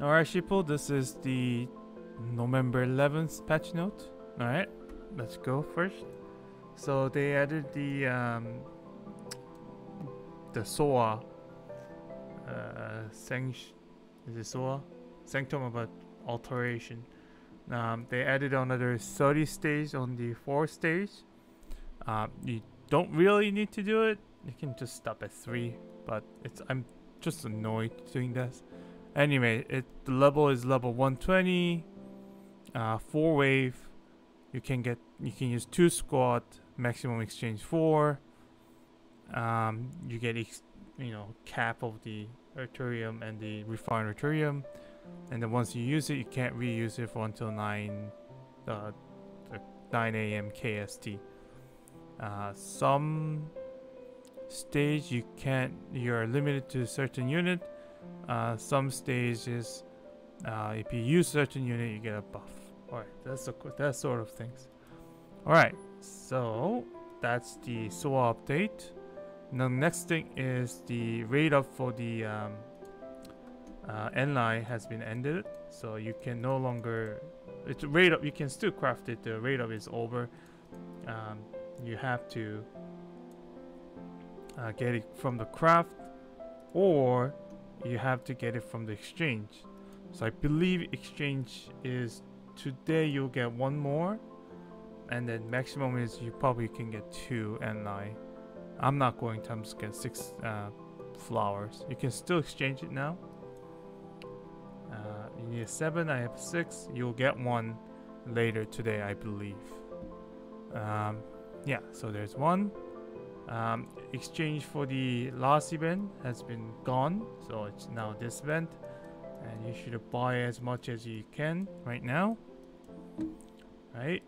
Alright, Sheeple, this is the November 11th patch note. Alright, let's go first. So they added the um, the SOA uh, Sanct is it SOA? Sanctum of Alteration. Um, they added another 30 stage on the 4 stage. Um, you don't really need to do it. You can just stop at 3, but it's I'm just annoyed doing this. Anyway, it the level is level 120. Uh, 4 wave. You can get you can use 2 squad, maximum exchange 4. Um, you get you know cap of the Ethereum and the refined Ethereum and then once you use it you can't reuse it for until 9 uh, 9 a.m KST uh, some stage you can't you're limited to a certain unit uh, some stages uh, if you use certain unit you get a buff all right that's a, that sort of things all right so that's the SOA update the next thing is the rate up for the um, uh, line has been ended, so you can no longer. It's rate up. You can still craft it. The rate up is over. Um, you have to uh, get it from the craft, or you have to get it from the exchange. So I believe exchange is today. You'll get one more, and then maximum is you probably can get two line. I, I'm not going to. I'm just get six uh, flowers. You can still exchange it now. Uh, you need seven. I have six. You'll get one later today, I believe. Um, yeah. So there's one. Um, exchange for the last event has been gone, so it's now this event, and you should buy as much as you can right now. Right,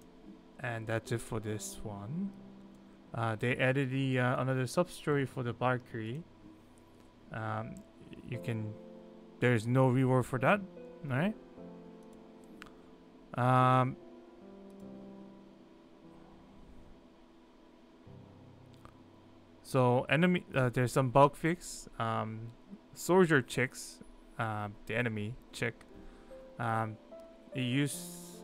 and that's it for this one. Uh, they added the uh, another sub story for the Valkyrie. Um, you can. There's no reward for that, right? Um. So enemy, uh, there's some bug fix. Um, soldier chicks, um, the enemy chick. Um, it use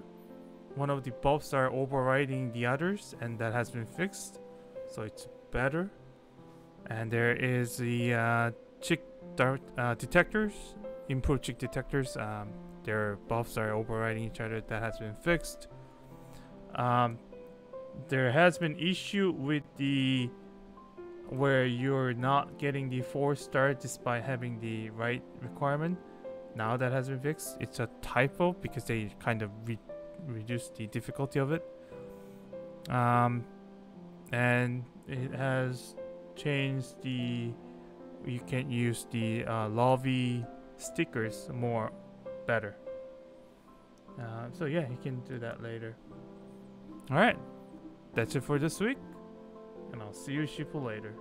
one of the buffs are overriding the others, and that has been fixed so it's better. And there is the uh, chick dart uh, detectors, improved chick detectors. Um, their buffs are overriding each other. That has been fixed. Um, there has been issue with the where you're not getting the four star despite having the right requirement. Now that has been fixed. It's a typo because they kind of re reduced the difficulty of it. Um, and it has changed the you can use the uh, lobby stickers more better uh, so yeah you can do that later all right that's it for this week and i'll see you sheeple later